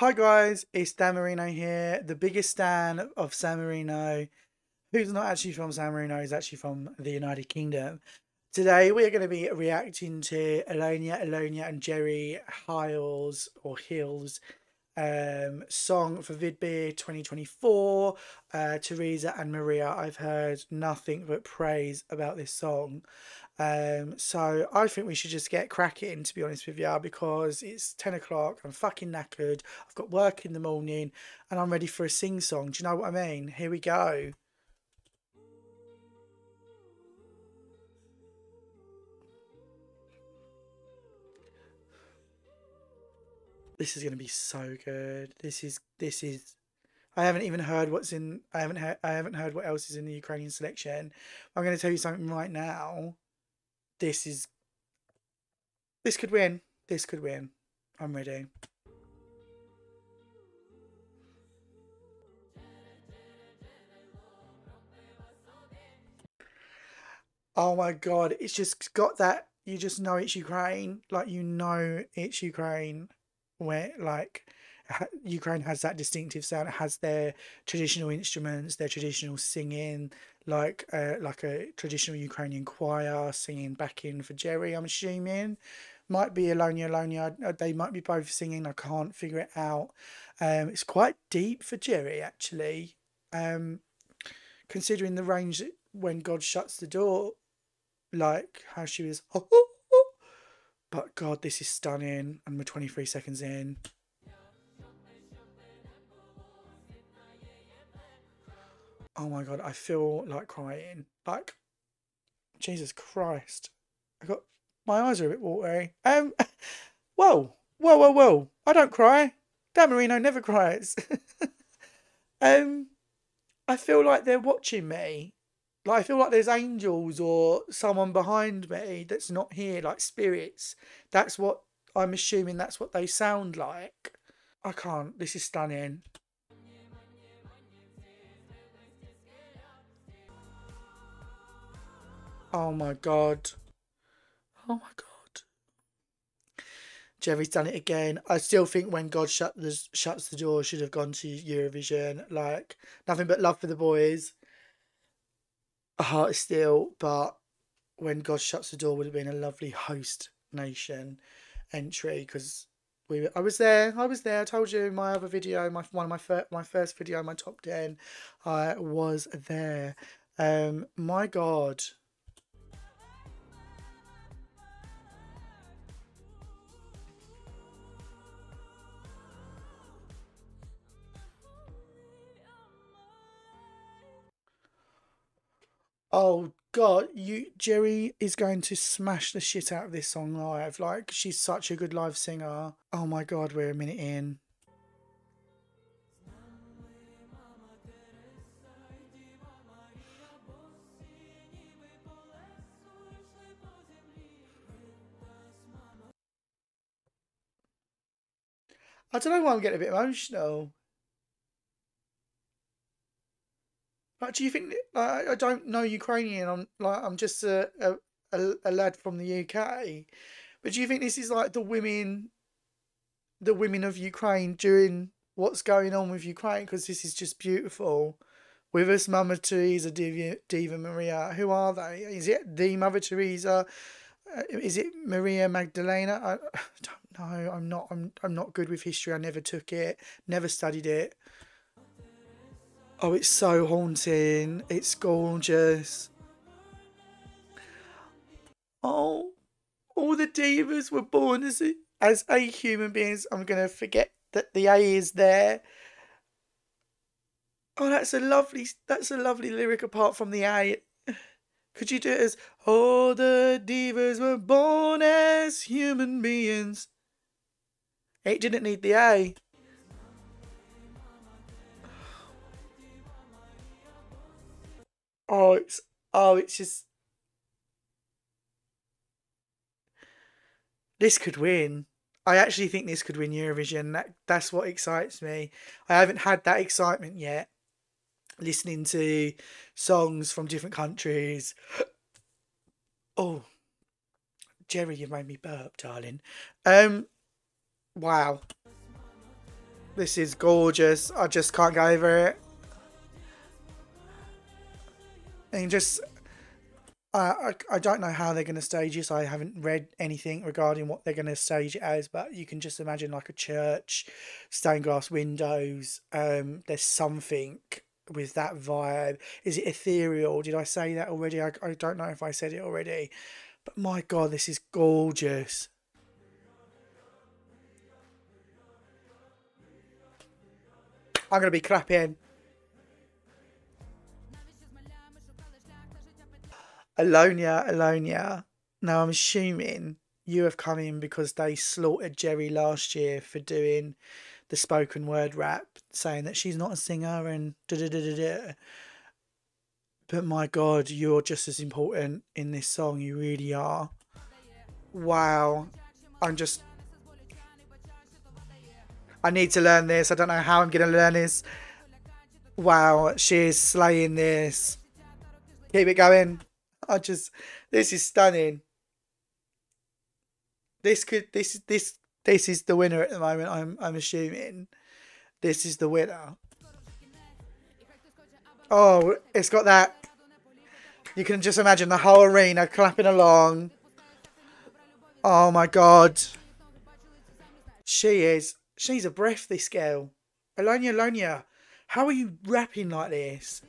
Hi guys, it's Dan Marino here, the biggest stan of San Marino, who's not actually from San Marino, he's actually from the United Kingdom. Today we are going to be reacting to Alyona, Alyona and Jerry Hiles or Hills um, song for Vidbir 2024. Uh, Teresa and Maria, I've heard nothing but praise about this song. Um, so I think we should just get cracking, to be honest with you, because it's 10 o'clock. I'm fucking knackered. I've got work in the morning and I'm ready for a sing song. Do you know what I mean? Here we go. This is going to be so good. This is, this is, I haven't even heard what's in, I haven't heard, I haven't heard what else is in the Ukrainian selection. I'm going to tell you something right now this is this could win. This could win. I'm ready. Oh my god, it's just got that you just know it's Ukraine. Like you know it's Ukraine where like Ukraine has that distinctive sound. It has their traditional instruments, their traditional singing, like uh, like a traditional Ukrainian choir singing back in for Jerry. I'm assuming might be Alyona Alyona. They might be both singing. I can't figure it out. Um, it's quite deep for Jerry actually. Um, considering the range that when God shuts the door, like how she was. but God, this is stunning, and we're 23 seconds in. oh my god, I feel like crying. Like, Jesus Christ. I got my eyes are a bit watery. Um, whoa, whoa, whoa, whoa! I don't cry. Dan Marino never cries. um, I feel like they're watching me. Like I feel like there's angels or someone behind me that's not here, like spirits. That's what I'm assuming. That's what they sound like. I can't. This is stunning. Oh my god. Oh my god. Jerry's done it again. I still think when God shut the shuts the door should have gone to Eurovision. Like nothing but love for the boys. A heart is still, but when God shuts the door would have been a lovely host nation entry because we I was there. I was there. I told you in my other video, my one of my first my first video, my top ten. I was there. Um, my God, Oh god, you Jerry is going to smash the shit out of this song live. Like she's such a good live singer. Oh my god, we're a minute in. I don't know why I'm getting a bit emotional. Like, do you think like, I don't know Ukrainian? I'm like I'm just a, a a lad from the UK, but do you think this is like the women, the women of Ukraine during what's going on with Ukraine? Because this is just beautiful. With us, Mama Teresa, Diva, Diva Maria. Who are they? Is it the Mother Teresa? Uh, is it Maria Magdalena? I, I don't know. I'm not. I'm. I'm not good with history. I never took it. Never studied it. Oh, it's so haunting. It's gorgeous. Oh, all the divas were born as a, as a human beings. I'm going to forget that the A is there. Oh, that's a lovely, that's a lovely lyric apart from the A. Could you do it as, all the divas were born as human beings? It didn't need the A. Oh, it's oh, it's just this could win. I actually think this could win Eurovision. That that's what excites me. I haven't had that excitement yet. Listening to songs from different countries. Oh, Jerry, you made me burp, darling. Um, wow. This is gorgeous. I just can't get over it. And just, I, I don't know how they're going to stage this. I haven't read anything regarding what they're going to stage it as, but you can just imagine like a church, stained glass windows. Um, there's something with that vibe. Is it ethereal? Did I say that already? I, I don't know if I said it already. But my god, this is gorgeous. I'm going to be clapping. Alyona, Alyona. Now I'm assuming you have come in because they slaughtered Jerry last year for doing the spoken word rap, saying that she's not a singer and da da da da da. But my God, you're just as important in this song. You really are. Wow. I'm just. I need to learn this. I don't know how I'm going to learn this. Wow, she's slaying this. Keep it going. I just. This is stunning. This could. This. This. This is the winner at the moment. I'm. I'm assuming. This is the winner. Oh, it's got that. You can just imagine the whole arena clapping along. Oh my god. She is. She's a breath, this girl. Alyona, Alyona. How are you rapping like this?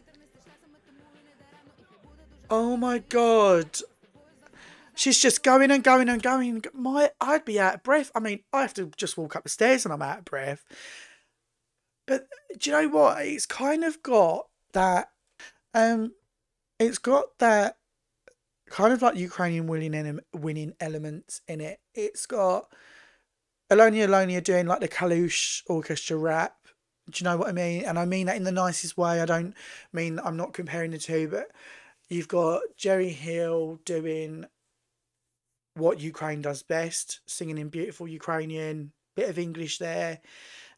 Oh my god. She's just going and going and going. My, I'd be out of breath. I mean, I have to just walk up the stairs and I'm out of breath. But do you know what? It's kind of got that um it's got that kind of like Ukrainian winning winning elements in it. It's got Alyona Alyona doing like the Kalush orchestra rap. Do you know what I mean? And I mean that in the nicest way. I don't mean I'm not comparing the two, but you've got Jerry Heil doing what Ukraine does best, singing in beautiful Ukrainian, bit of English there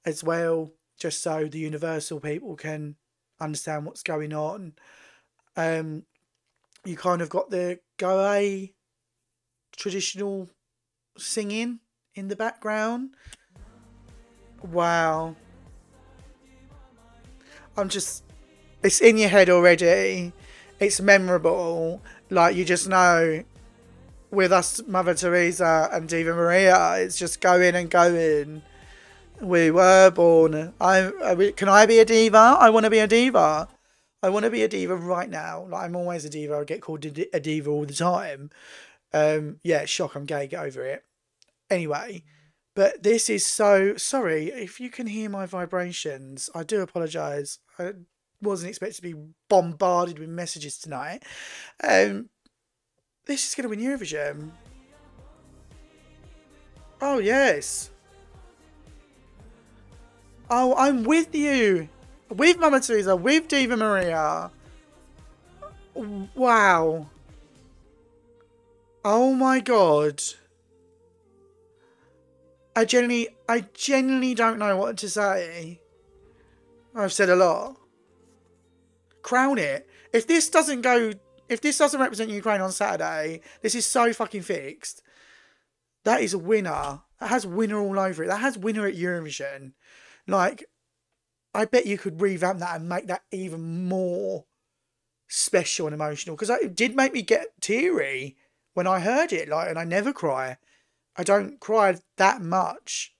as well, just so the universal people can understand what's going on. Um, you kind of got the Goa traditional singing in the background. Wow. I'm just, it's in your head already. It's memorable. Like you just know with us, Mother Teresa and Diva Maria, it's just going and going. We were born. I can I be a diva? I want to be a diva. I want to be a diva right now. Like I'm always a diva. I get called a diva all the time. Um, yeah, shock. I'm gay. Get over it. Anyway, but this is so sorry if you can hear my vibrations. I do apologise. I wasn't expected to be bombarded with messages tonight. Um, this is going to win Eurovision. Oh yes. Oh, I'm with you with Mama Teresa, with Diva Maria. Wow. Oh my god. I genuinely, I genuinely don't know what to say. I've said a lot. Crown it. If this doesn't go, if this doesn't represent Ukraine on Saturday, this is so fucking fixed. That is a winner. That has winner all over it. That has winner at Eurovision. Like, I bet you could revamp that and make that even more special and emotional because it did make me get teary when I heard it. Like, and I never cry. I don't cry that much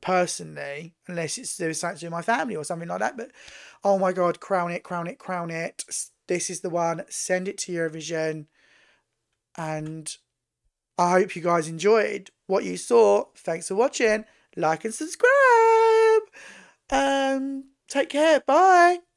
personally, unless it's something with my family or something like that. But oh my god, crown it, crown it, crown it! This is the one. Send it to Eurovision, and I hope you guys enjoyed what you saw. Thanks for watching. Like and subscribe. Um, take care. Bye.